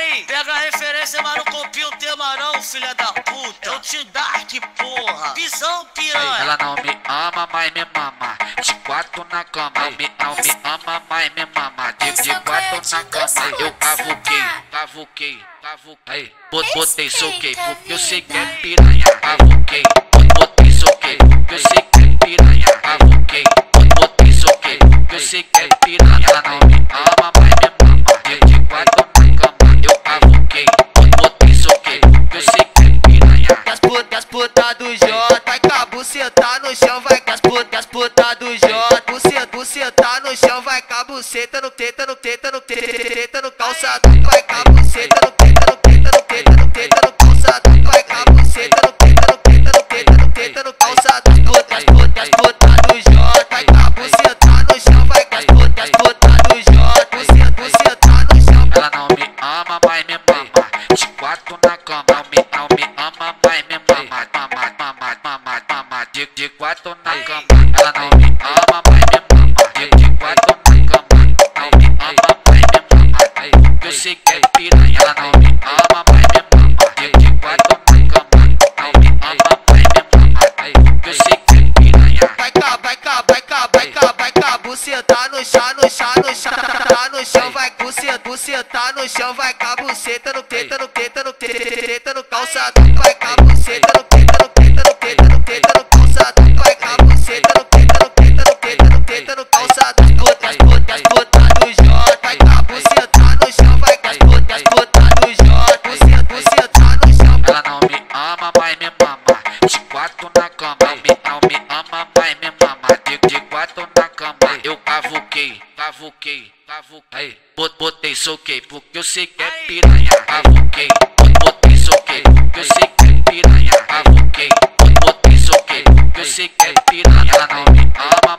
Aí, pega a referência, mas não copia o tema não, filha da puta. Eu te dark, porra. Visão piranha. Ela não me ama, mas me mama. De quatro na cama. Não me, não me ama, mas me mama. De, de quatro na cama. Eu cavuquei, cavuquei, cavuquei. Bot- Botei, soquei, porque eu sei que é piranha. Cavuquei, botei, soquei, porque eu sei que é piranha. Cavuquei, botei, soquei, porque eu sei que é piranha. Ela não me ama, buceta no chão, vai com a no teta, no teta, no teta, teta no calçadão, vai com a no teta, no teta, no teta, no teta no calçadão, vai com a no teta, no teta, no teta, no teta no calçadão, as putas, as putas, as puta do J, vai com a no chão, vai com as putas, as puta do J, buceta, buceta no chão, Ela não me ama, mas me mama. De quatro na cama. Não me, não me ama, mas me mama. Mama, mama, mama, mama. De, de quatro na cama. Ela não me ama, buceta no chão, no chão, no chão, tá no chão, vai buceta, buceta no chão, vai cá, buceta no teta, no teta, no teta, no calçadão, vai cá, buceta no teta, no teta, no teta, no teta no calçadão, vai cá, buceta no teta, no teta, no teta, no teta no calçadão, putas, putas, putas do J, vai cá, buceta no chão, vai cá, putas, putas do J, buceta, buceta no chão, Ela não me ama, mas me mama. Bot- Botei, soquei, porque eu sei que é piranha. Cavuquei, botei, soquei, porque eu sei que é piranha. Cavuquei, botei, soquei, porque eu sei que é piranha. Não me ama,